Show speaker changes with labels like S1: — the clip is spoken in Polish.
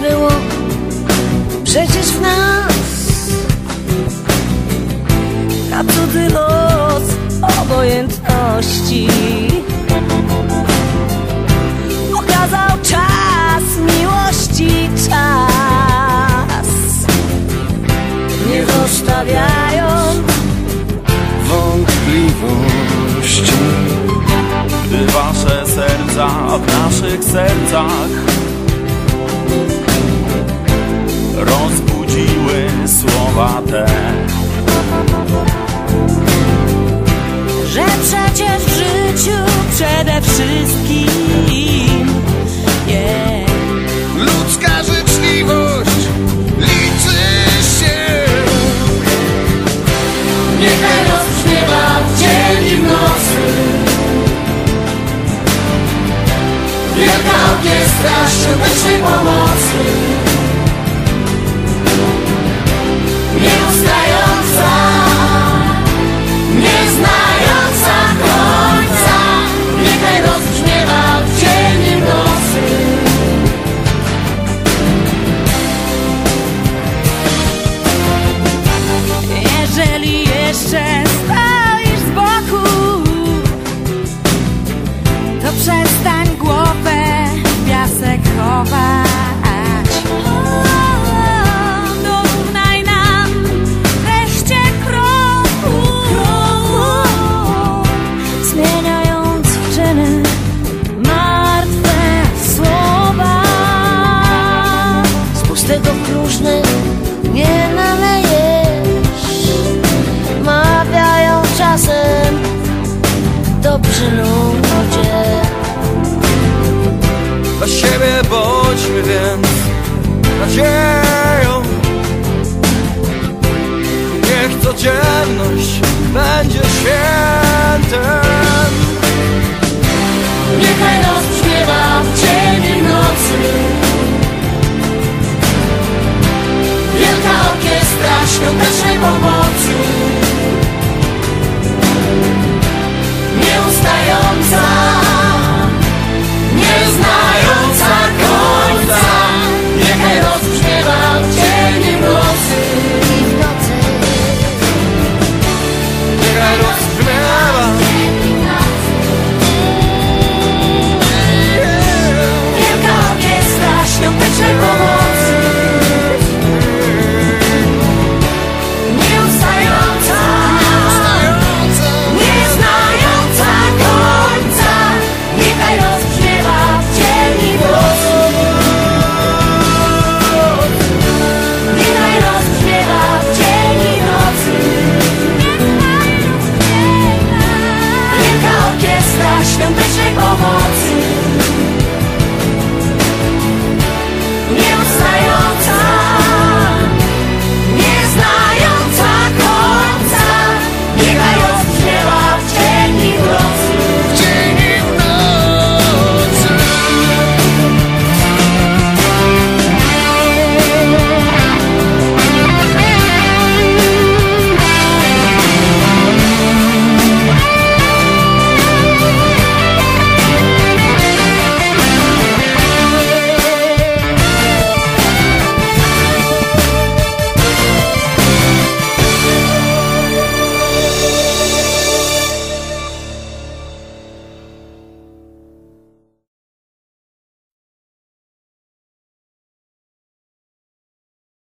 S1: było przecież w nas. Na cudzy los obojętności Pokazał czas miłości, czas. Nie zostawiając wątpliwości.
S2: Wasze serca w naszych sercach.
S1: Że przecież w życiu przede wszystkim yeah. Ludzka życzliwość liczy się. Niechaj rozbrzmiewa w dzień i w nocy. Wielka orkiestra świątecznej pomocy. tego próżny nie świątecznej pomocy. Nieustający.